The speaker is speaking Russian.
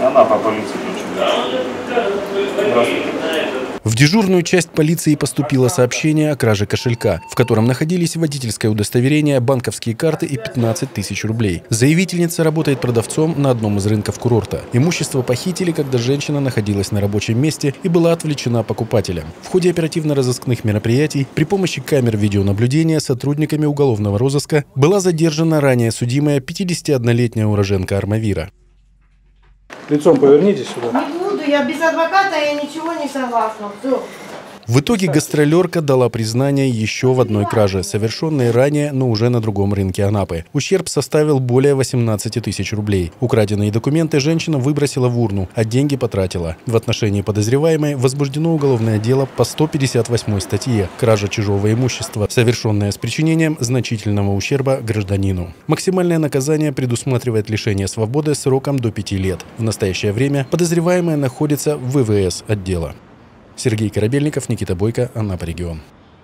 Она по полиции включена. Здравствуйте. В дежурную часть полиции поступило сообщение о краже кошелька, в котором находились водительское удостоверение, банковские карты и 15 тысяч рублей. Заявительница работает продавцом на одном из рынков курорта. Имущество похитили, когда женщина находилась на рабочем месте и была отвлечена покупателем. В ходе оперативно-розыскных мероприятий при помощи камер видеонаблюдения сотрудниками уголовного розыска была задержана ранее судимая 51-летняя уроженка Армавира. Лицом повернитесь сюда. Я без адвоката, я ничего не согласна. Все. В итоге гастролерка дала признание еще в одной краже, совершенной ранее, но уже на другом рынке Анапы. Ущерб составил более 18 тысяч рублей. Украденные документы женщина выбросила в урну, а деньги потратила. В отношении подозреваемой возбуждено уголовное дело по 158 статье «Кража чужого имущества», совершенное с причинением значительного ущерба гражданину. Максимальное наказание предусматривает лишение свободы сроком до 5 лет. В настоящее время подозреваемая находится в ВВС отдела. Сергей Корабельников, Никита Бойко, Анапа регион.